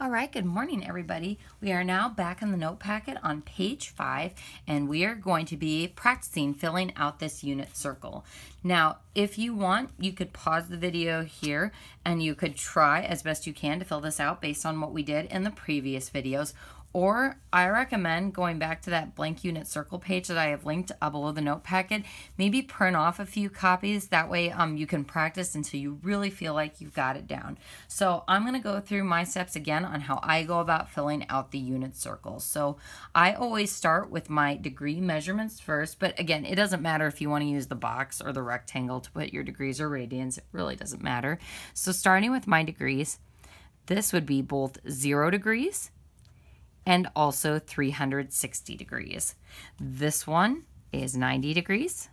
All right, good morning, everybody. We are now back in the note packet on page five, and we are going to be practicing filling out this unit circle. Now, if you want, you could pause the video here and you could try as best you can to fill this out based on what we did in the previous videos, or I recommend going back to that blank unit circle page that I have linked below the note packet. Maybe print off a few copies. That way um, you can practice until you really feel like you've got it down. So I'm going to go through my steps again on how I go about filling out the unit circles. So I always start with my degree measurements first. But again, it doesn't matter if you want to use the box or the rectangle to put your degrees or radians. It really doesn't matter. So starting with my degrees, this would be both zero degrees and also 360 degrees. This one is 90 degrees.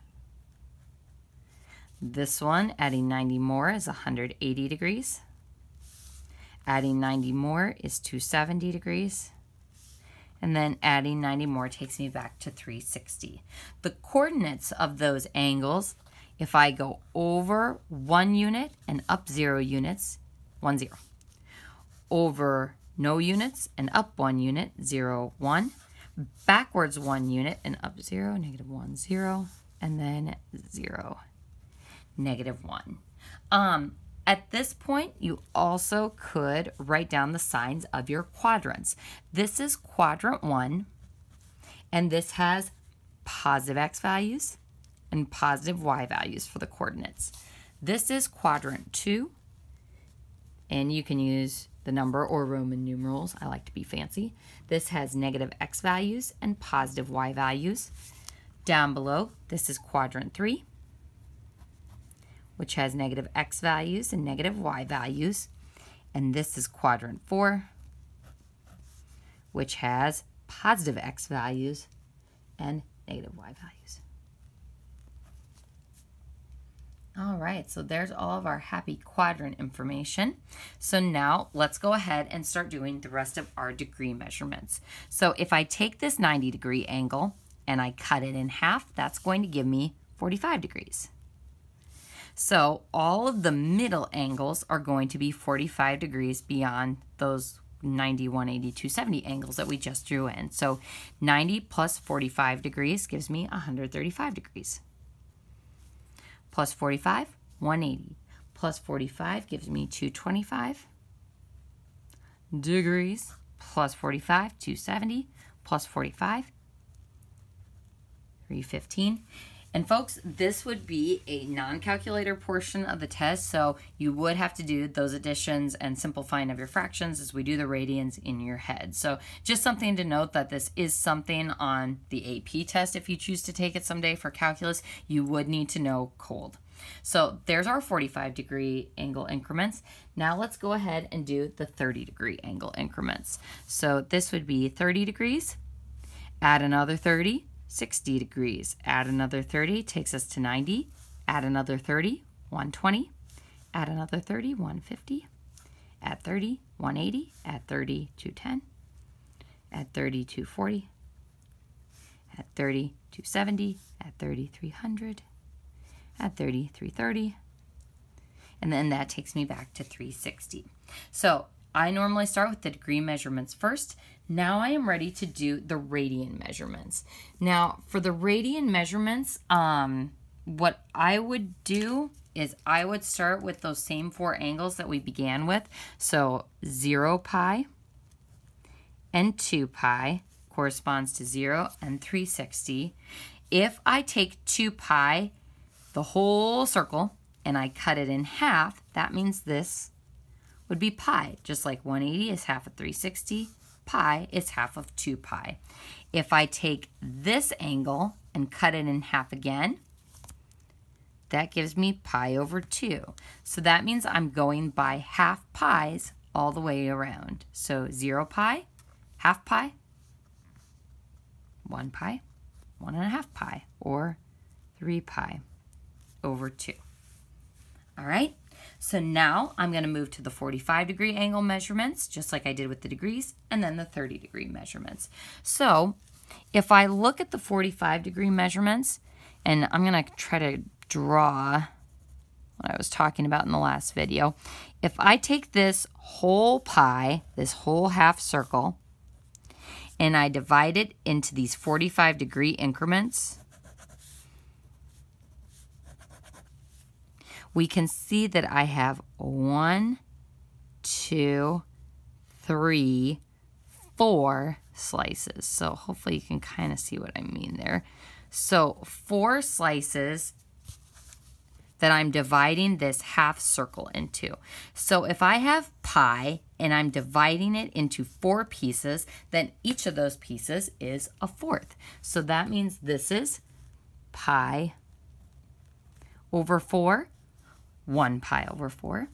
This one, adding 90 more, is 180 degrees. Adding 90 more is 270 degrees. And then adding 90 more takes me back to 360. The coordinates of those angles, if I go over one unit and up zero units, one zero. Over no units and up one unit, 0, 1. Backwards one unit and up 0, negative 1, 0. And then 0, negative 1. Um, at this point, you also could write down the signs of your quadrants. This is quadrant 1, and this has positive x values and positive y values for the coordinates. This is quadrant 2, and you can use the number or Roman numerals. I like to be fancy. This has negative x values and positive y values. Down below, this is quadrant 3, which has negative x values and negative y values. And this is quadrant 4, which has positive x values and negative y values. All right, so there's all of our happy quadrant information. So now let's go ahead and start doing the rest of our degree measurements. So if I take this 90 degree angle and I cut it in half, that's going to give me 45 degrees. So all of the middle angles are going to be 45 degrees beyond those 90, 180, 270 angles that we just drew in. So 90 plus 45 degrees gives me 135 degrees plus 45, 180. Plus 45 gives me 225 degrees. Plus 45, 270. Plus 45, 315. And folks, this would be a non-calculator portion of the test, so you would have to do those additions and simplifying of your fractions as we do the radians in your head. So just something to note that this is something on the AP test. If you choose to take it someday for calculus, you would need to know cold. So there's our 45 degree angle increments. Now let's go ahead and do the 30 degree angle increments. So this would be 30 degrees, add another 30, 60 degrees, add another 30, takes us to 90, add another 30, 120, add another 30, 150, add 30, 180, add 30, 210, add 30, 240, add 30, 270, add 30, 300, at 30, 330. And then that takes me back to 360. So I normally start with the degree measurements first. Now I am ready to do the radian measurements. Now for the radian measurements, um, what I would do is I would start with those same four angles that we began with. So 0 pi and 2 pi corresponds to 0 and 360. If I take 2 pi the whole circle and I cut it in half, that means this would be pi. Just like 180 is half of 360, pi is half of 2 pi. If I take this angle and cut it in half again, that gives me pi over 2. So that means I'm going by half pi's all the way around. So 0 pi, half pi, 1 pi, 1 and a half pi, or 3 pi over 2. All right, so now I'm going to move to the 45 degree angle measurements, just like I did with the degrees, and then the 30 degree measurements. So if I look at the 45 degree measurements, and I'm going to try to draw what I was talking about in the last video. If I take this whole pie, this whole half circle, and I divide it into these 45 degree increments, we can see that I have one, two, three, four slices. So hopefully you can kind of see what I mean there. So four slices that I'm dividing this half circle into. So if I have pie and I'm dividing it into four pieces, then each of those pieces is a fourth. So that means this is pi over four, one pi over four,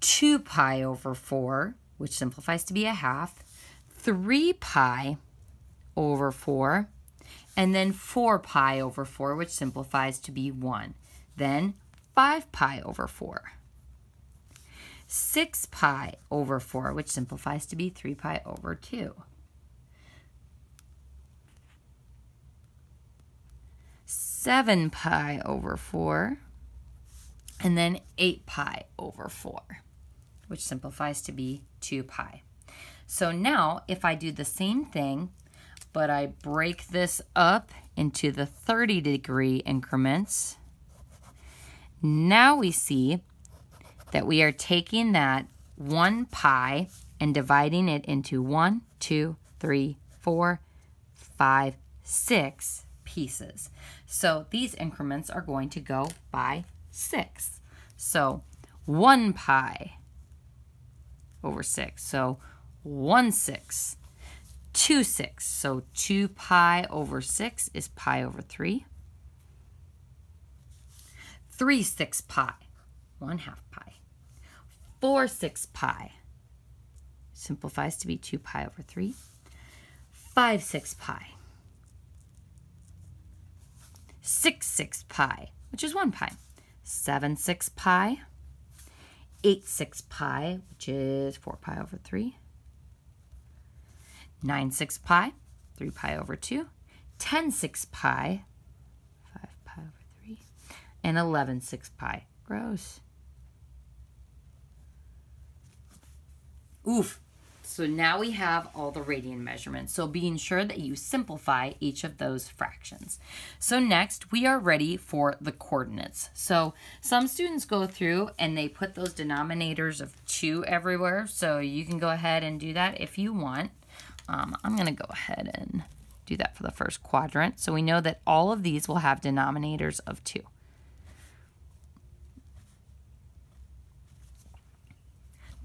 two pi over four, which simplifies to be a half, three pi over four, and then 4 pi over 4, which simplifies to be 1. Then 5 pi over 4. 6 pi over 4, which simplifies to be 3 pi over 2. 7 pi over 4, and then 8 pi over 4, which simplifies to be 2 pi. So now, if I do the same thing but I break this up into the 30 degree increments. Now we see that we are taking that 1 pi and dividing it into one, two, three, four, five, six pieces. So these increments are going to go by 6. So 1 pi over 6. So 1 6 2 6. So 2 pi over 6 is pi over 3. 3 6 pi, 1 half pi. 4 6 pi simplifies to be 2 pi over 3. 5 6 pi. 6 6 pi, which is 1 pi. 7 6 pi. 8 6 pi, which is 4 pi over 3. 9 6 pi, 3 pi over 2, 10 6 pi, 5 pi over 3, and 11 6 pi. Gross. Oof. So now we have all the radian measurements. So being sure that you simplify each of those fractions. So next we are ready for the coordinates. So some students go through and they put those denominators of two everywhere. So you can go ahead and do that if you want. Um, I'm going to go ahead and do that for the first quadrant. So we know that all of these will have denominators of 2.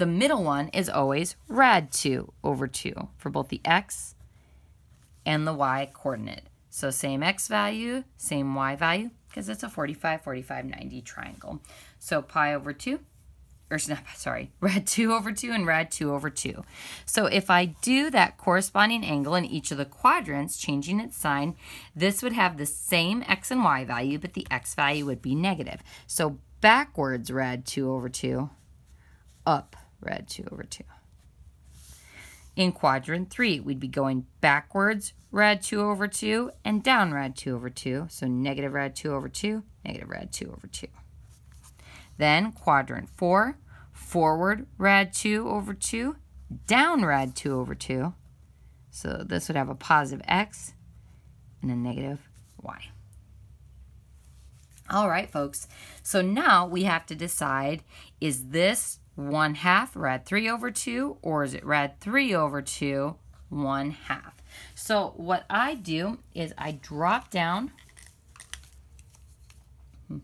The middle one is always rad 2 over 2 for both the x and the y coordinate. So same x value, same y value, because it's a 45, 45, 90 triangle. So pi over 2 or sorry, rad 2 over 2 and rad 2 over 2. So if I do that corresponding angle in each of the quadrants, changing its sign, this would have the same x and y value, but the x value would be negative. So backwards rad 2 over 2, up rad 2 over 2. In quadrant 3, we'd be going backwards rad 2 over 2 and down rad 2 over 2. So negative rad 2 over 2, negative rad 2 over 2. Then quadrant 4, forward rad 2 over 2, down rad 2 over 2. So this would have a positive x and a negative y. All right, folks. So now we have to decide, is this 1 half rad 3 over 2 or is it rad 3 over 2 1 half? So what I do is I drop down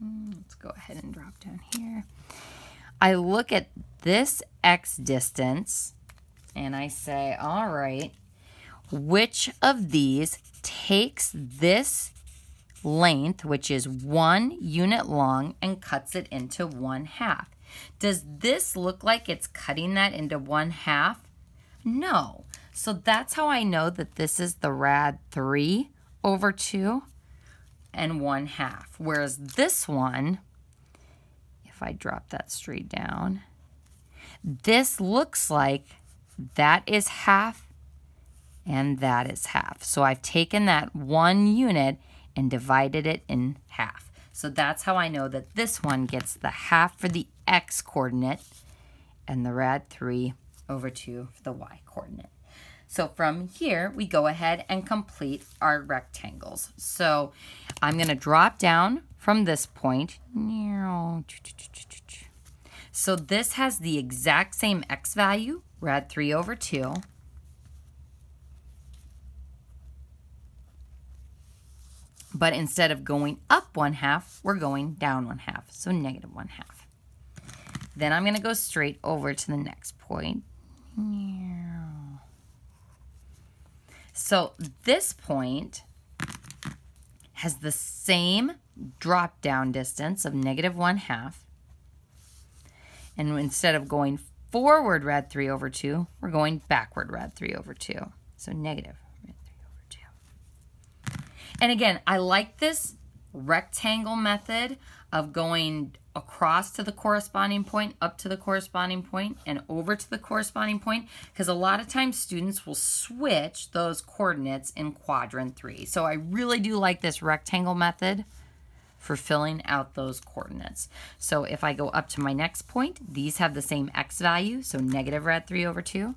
Let's go ahead and drop down here. I look at this x distance and I say, all right, which of these takes this length, which is one unit long, and cuts it into one half? Does this look like it's cutting that into one half? No. So that's how I know that this is the rad 3 over 2 and 1 half. Whereas this one if I drop that straight down. This looks like that is half and that is half. So I've taken that one unit and divided it in half. So that's how I know that this one gets the half for the x coordinate and the rad 3 over 2 for the y coordinate. So from here, we go ahead and complete our rectangles. So I'm going to drop down from this point. So this has the exact same x value, rad 3 over 2. But instead of going up one half, we're going down one half, so negative one half. Then I'm going to go straight over to the next point. So this point has the same drop down distance of negative one half. And instead of going forward rad 3 over 2, we're going backward rad 3 over 2. So negative rad 3 over 2. And again, I like this rectangle method of going across to the corresponding point, up to the corresponding point, and over to the corresponding point, because a lot of times students will switch those coordinates in quadrant three. So I really do like this rectangle method for filling out those coordinates. So if I go up to my next point, these have the same x value, so negative rad 3 over 2.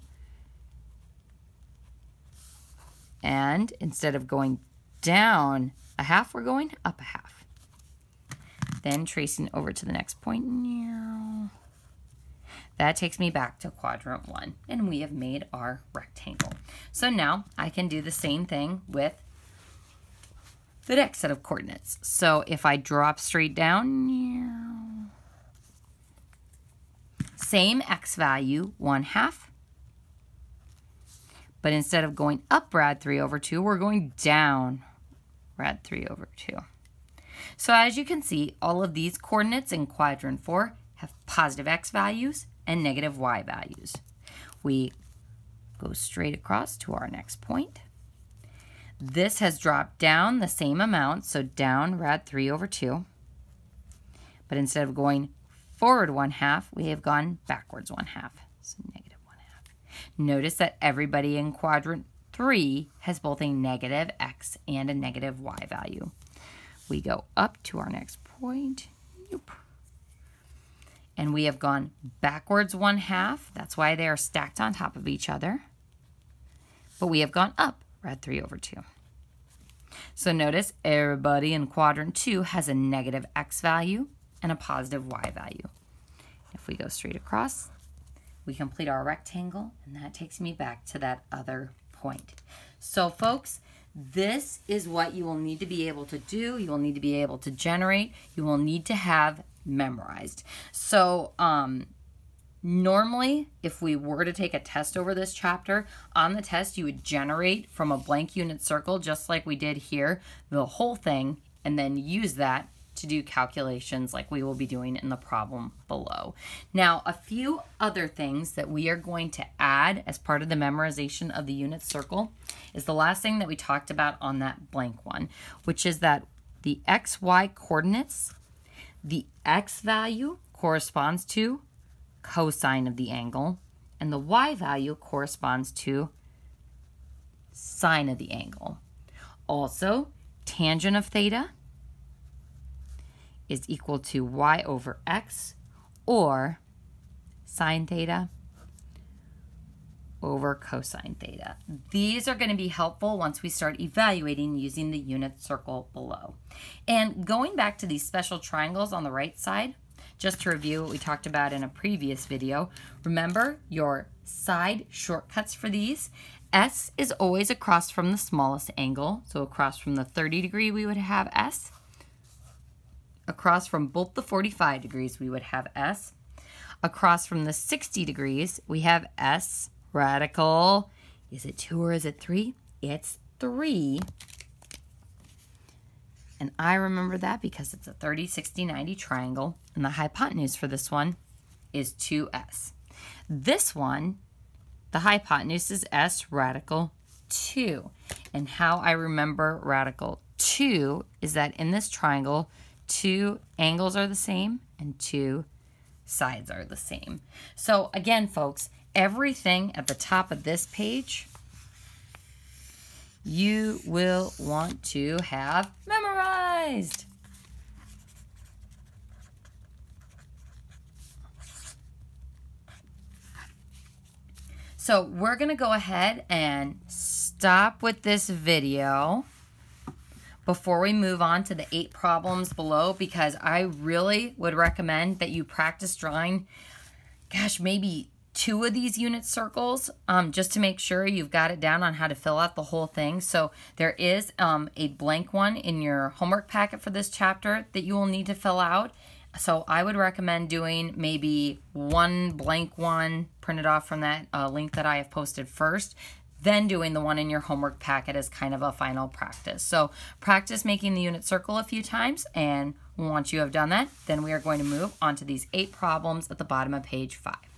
And instead of going down a half, we're going up a half. Then tracing over to the next point. That takes me back to quadrant one, and we have made our rectangle. So now I can do the same thing with the next set of coordinates. So if I drop straight down, same x value, 1 half. But instead of going up rad, 3 over 2, we're going down rad 3 over 2. So as you can see, all of these coordinates in quadrant 4 have positive x values and negative y values. We go straight across to our next point. This has dropped down the same amount, so down rad 3 over 2. But instead of going forward 1 half, we have gone backwards 1 half, so negative 1 half. Notice that everybody in quadrant 3 has both a negative x and a negative y value we go up to our next point. And we have gone backwards one half. That's why they are stacked on top of each other. But we have gone up, rad 3 over 2. So notice everybody in quadrant 2 has a negative x value and a positive y value. If we go straight across, we complete our rectangle, and that takes me back to that other point. So folks, this is what you will need to be able to do. You will need to be able to generate. You will need to have memorized. So, um, normally, if we were to take a test over this chapter, on the test, you would generate from a blank unit circle, just like we did here, the whole thing, and then use that to do calculations like we will be doing in the problem below. Now, a few other things that we are going to add as part of the memorization of the unit circle is the last thing that we talked about on that blank one, which is that the xy coordinates, the x value corresponds to cosine of the angle, and the y value corresponds to sine of the angle. Also, tangent of theta is equal to y over x or sine theta over cosine theta. These are going to be helpful once we start evaluating using the unit circle below. And going back to these special triangles on the right side, just to review what we talked about in a previous video, remember your side shortcuts for these. S is always across from the smallest angle, so across from the 30 degree we would have S across from both the 45 degrees, we would have S. Across from the 60 degrees, we have S radical. Is it 2 or is it 3? It's 3. And I remember that because it's a 30, 60, 90 triangle. And the hypotenuse for this one is 2S. This one, the hypotenuse is S radical 2. And how I remember radical 2 is that in this triangle, two angles are the same and two sides are the same. So again, folks, everything at the top of this page you will want to have memorized. So we're going to go ahead and stop with this video before we move on to the eight problems below because I really would recommend that you practice drawing, gosh, maybe two of these unit circles um, just to make sure you've got it down on how to fill out the whole thing. So there is um, a blank one in your homework packet for this chapter that you will need to fill out. So I would recommend doing maybe one blank one printed off from that uh, link that I have posted first, then doing the one in your homework packet as kind of a final practice. So practice making the unit circle a few times and once you have done that, then we are going to move on to these eight problems at the bottom of page five.